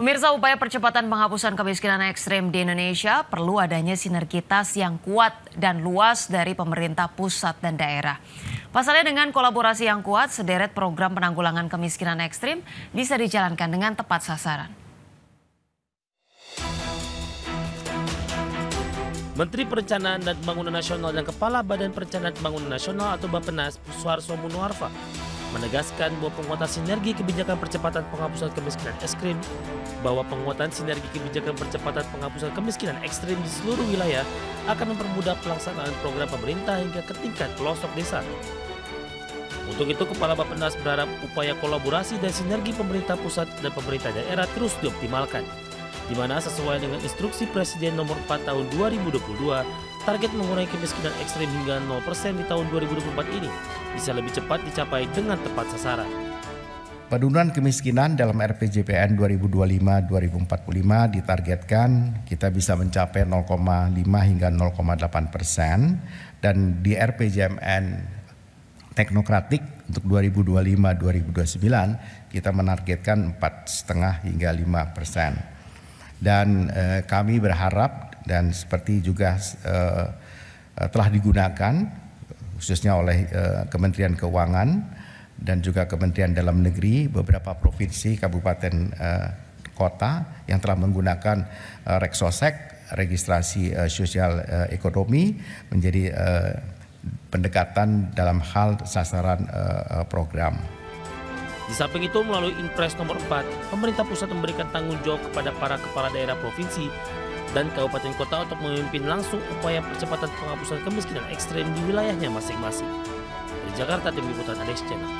Pemirsa upaya percepatan penghapusan kemiskinan ekstrim di Indonesia perlu adanya sinergitas yang kuat dan luas dari pemerintah pusat dan daerah. Pasalnya dengan kolaborasi yang kuat, sederet program penanggulangan kemiskinan ekstrim bisa dijalankan dengan tepat sasaran. Menteri Perencanaan dan Pembangunan Nasional dan Kepala Badan Perencanaan Pembangunan Nasional atau Bappenas, Suharso Munuarfa, menegaskan bahwa penguatan sinergi kebijakan percepatan penghapusan kemiskinan ekstrim bahwa penguatan sinergi kebijakan percepatan penghapusan kemiskinan ekstrim di seluruh wilayah akan mempermudah pelaksanaan program pemerintah hingga ke tingkat pelosok desa. Untuk itu, Kepala Bappenas berharap upaya kolaborasi dan sinergi pemerintah pusat dan pemerintah daerah terus dioptimalkan, di mana sesuai dengan instruksi Presiden nomor 4 tahun 2022, target mengurangi kemiskinan ekstrim hingga 0% di tahun 2024 ini bisa lebih cepat dicapai dengan tepat sasaran. Penurunan kemiskinan dalam RPJPN 2025-2045 ditargetkan kita bisa mencapai 0,5 hingga 0,8 persen dan di RPJMN teknokratik untuk 2025-2029 kita menargetkan 4,5 hingga 5 persen. Dan eh, kami berharap dan seperti juga eh, telah digunakan khususnya oleh eh, Kementerian Keuangan dan juga Kementerian Dalam Negeri beberapa provinsi kabupaten eh, kota yang telah menggunakan eh, Reksosek registrasi eh, sosial eh, ekonomi menjadi eh, pendekatan dalam hal sasaran eh, program. Di samping itu melalui Impres nomor 4, pemerintah pusat memberikan tanggung jawab kepada para kepala daerah provinsi dan kabupaten kota untuk memimpin langsung upaya percepatan penghapusan kemiskinan ekstrem di wilayahnya masing-masing. Dari Jakarta, Tim Liputan Adex Channel.